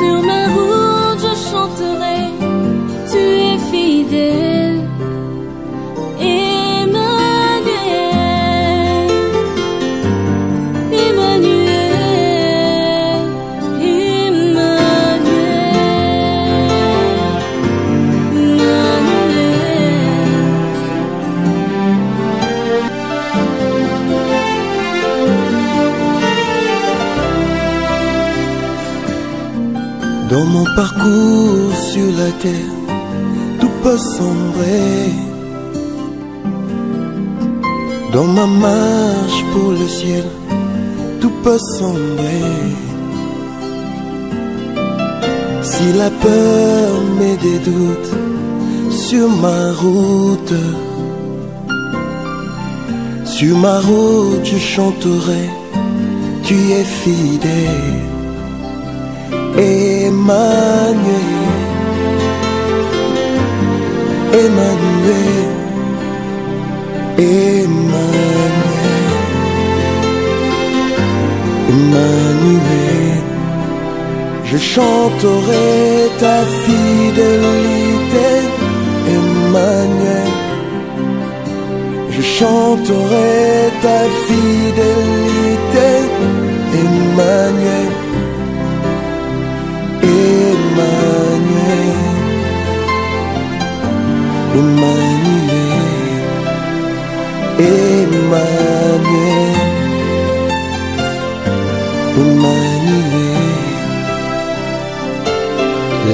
to my parcours sur la terre, tout peut sombrer. Dans ma marche pour le ciel, tout peut sombrer. Si la peur met des doutes sur ma route, sur ma route je chanterai, tu es fidèle. Emmanuel, Emmanuel, Emmanuel, Emmanuel. Je chanterai ta fidélité, Emmanuel. Je chanterai ta fidélité, Emmanuel. Emmanuel, Emmanuel, Emmanuel, Emmanuel.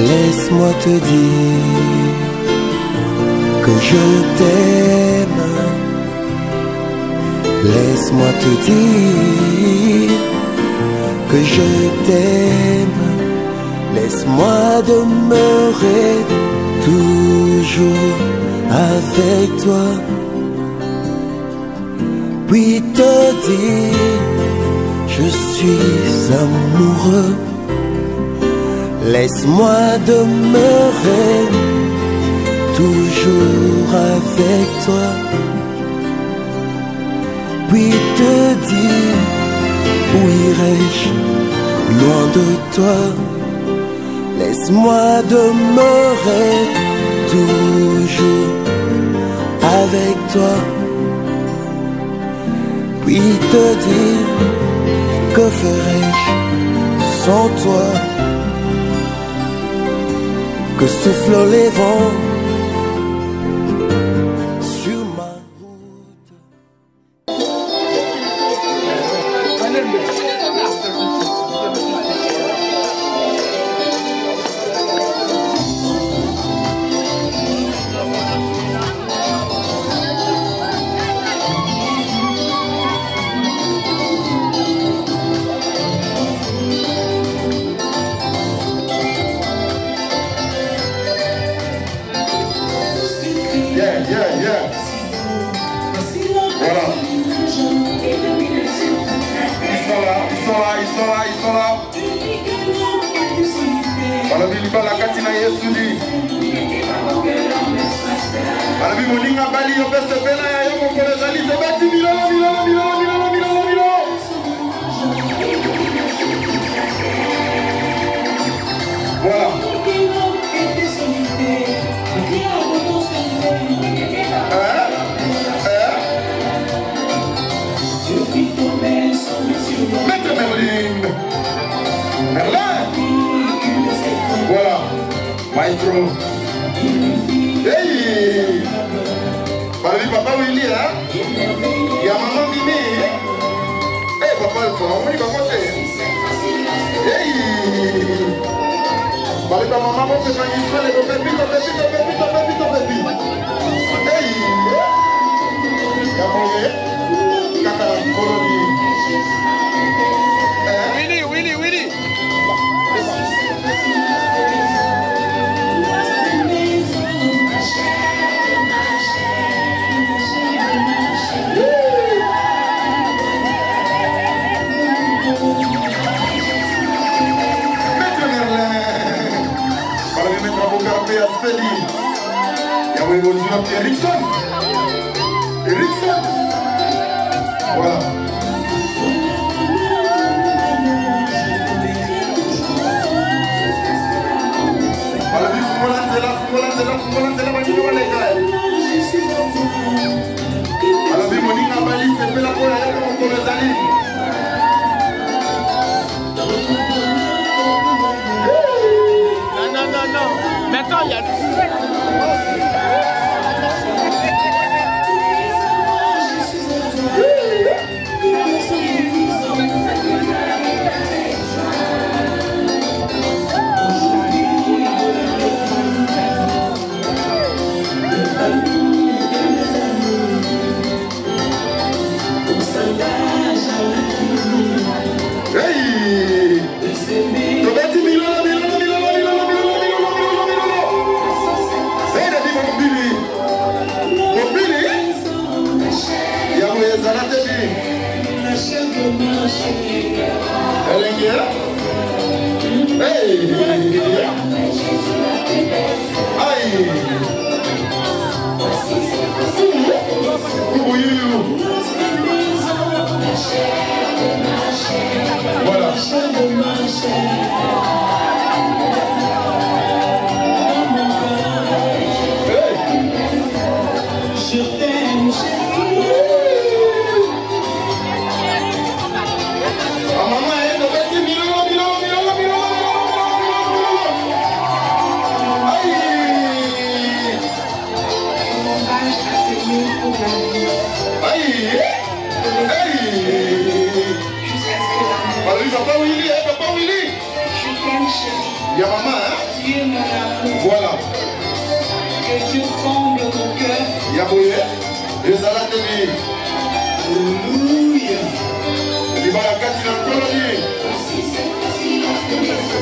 Laisse-moi te dire que je t'aime. Laisse-moi te dire que je t'aime Laisse-moi demeurer toujours avec toi. Puis te dire, je suis amoureux. Laisse-moi demeurer toujours avec toi. Puis te dire, où irai je loin de toi? Laisse-moi demeurer toujours avec toi. Puis te dire, que ferai je sans toi Que soufflent les vents maestro hey balobi papa wilia ya mama mimi e papa alfa omoni bango te hey balobi bamama bopepa israele kopepi kopepi kopepi kopepi kopepi hey ya moye kaka kolo American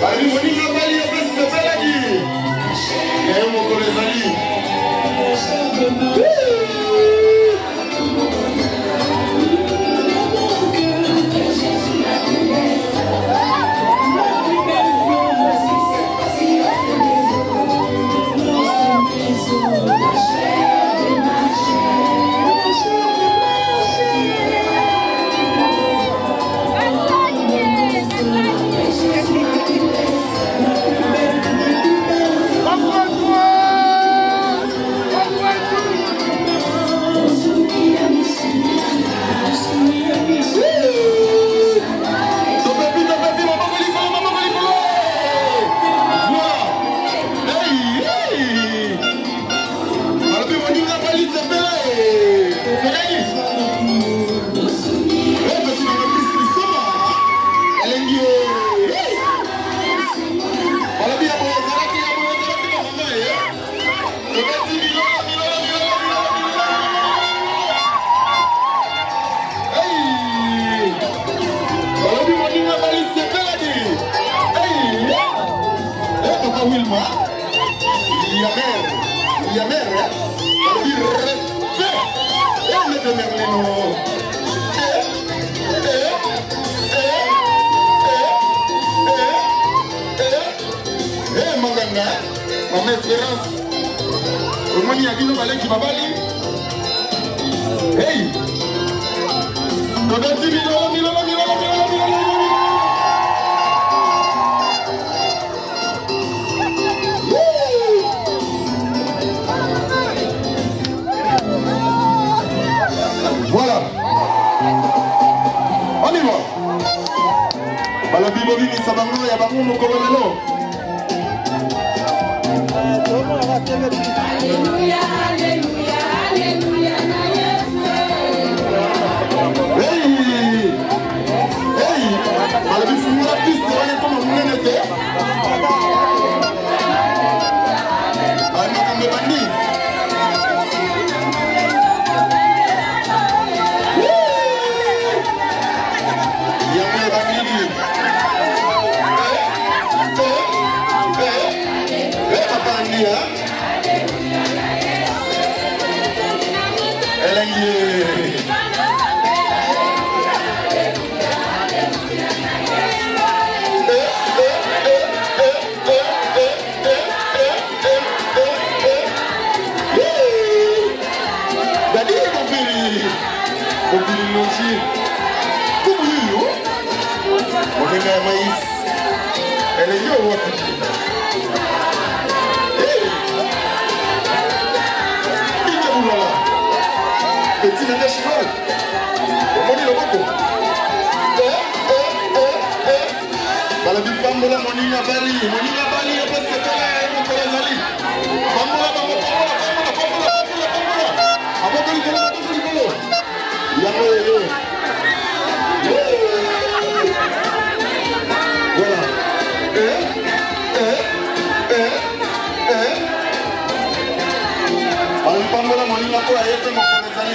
Weil die Musik interférence omoni ya bino baleki babali ei tobeti milolo milolo milolo milolo milolo Voilà. On y va. balobi bobimisa bango ya bango mokolo lelo Hallelujah, hallelujah. kolala petit nanga chinois omoni loboko eh, eh, eh, balobi pambola moninga bali moninga bali eposepela emokolo ezali pambola bango pambola pambola pambola pambola aboko likolo bakoko likolo yango yeyo bato ayete papa papa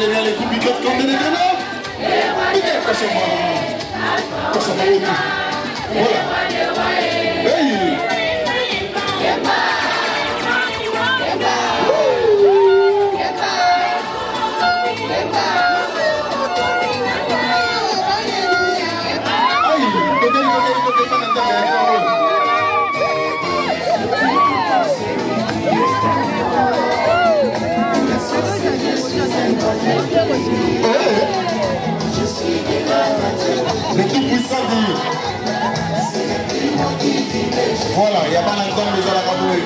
Elena le coupe, de moi, moi, Voilà. Voilà, il n'y a pas d'entendre de la capoeira.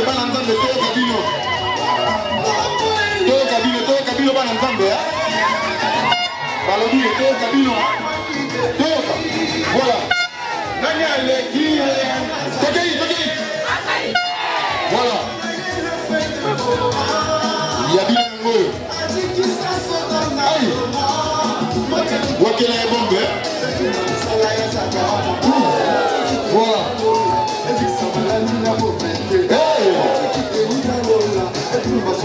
bana nzambe toyoka bino toyoka bino toyoka bino bana nzambe balobi toyoka bino toyoka voilà nani aleki tokei tokei voilà ya bino yango oyo ai wakela ye bombe voilà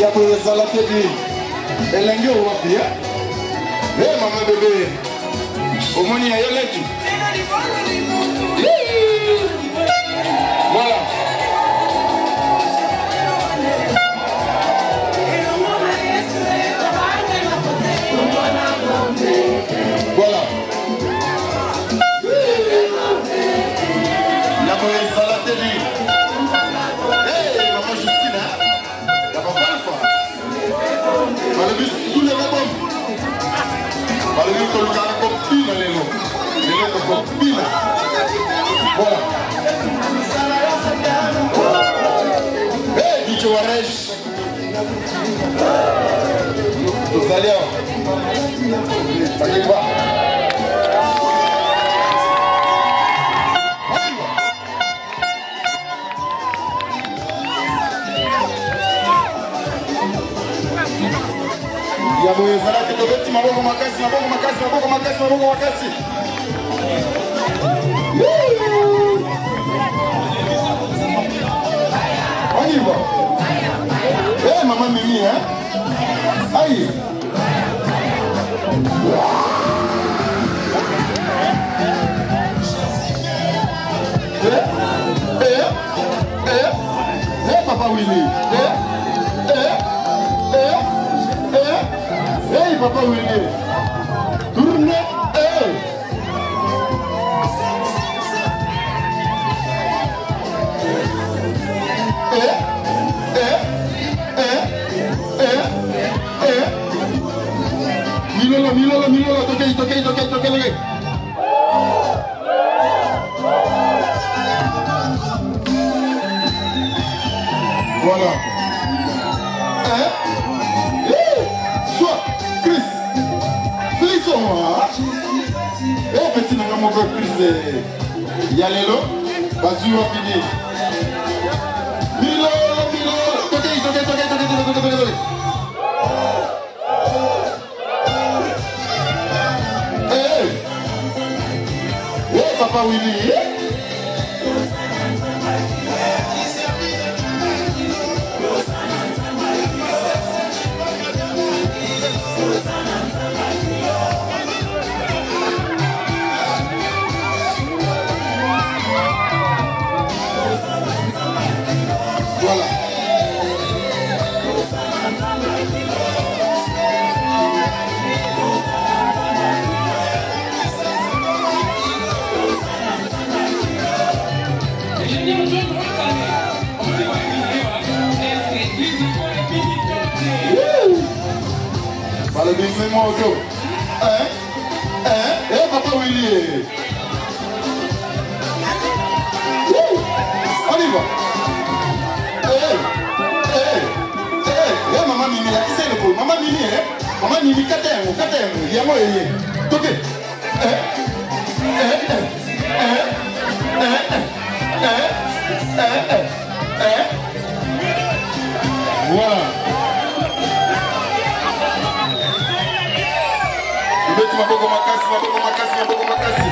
ya boye ezala te bino elenge owapi ye eh? e eh, mama bebe omoni ya yo leki Valeu. Aqui ya boye ezalaki tobeti maboko makasi maboko makasi maboko makasi maboko makasi oyiba mama mimi eh? ayi papa Willy. Tournez eux. Míralo, míralo, míralo, toque, toque, toque, toque, toque. Voilà. Hein? soit Chris Chris eh petit nanga moko Chris eh. ya lelo bazwi wapi ni milo milo tokei tokei tokei tokei tokei tokei tokei eh eh papa Willy eh promotion eh papa willi on y va mama mimi lakisa eloko mama mimi mama mimi kata yango kata yango yango eye toke eh eh eh eh eh eh eh maboko makasi maboko makasi maboko makasi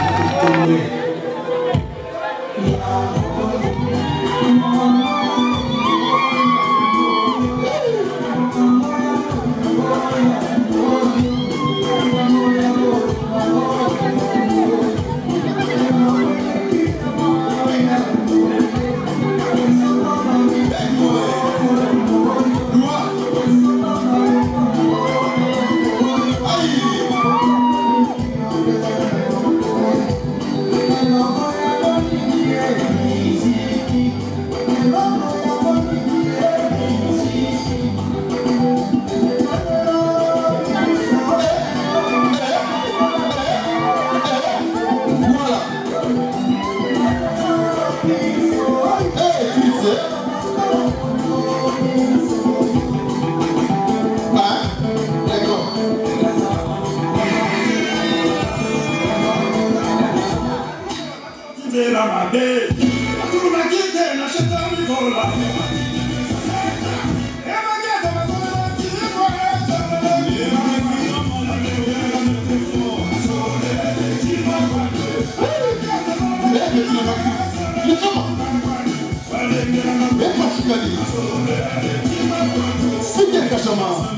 Africa somehow.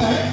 Eh?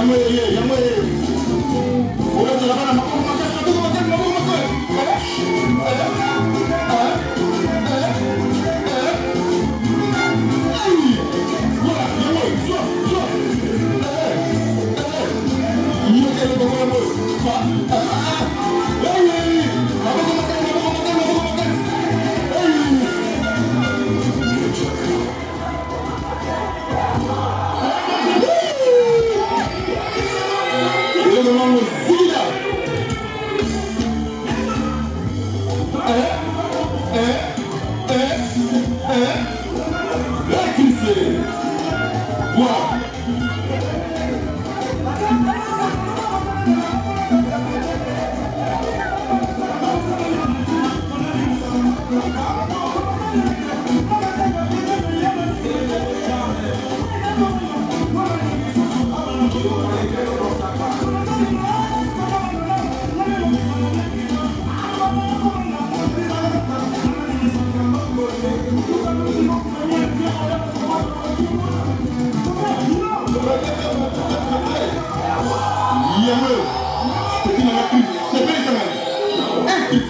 ಹೆಮ್ಮೆ ಹೆಮ್ಮೆ 또 어?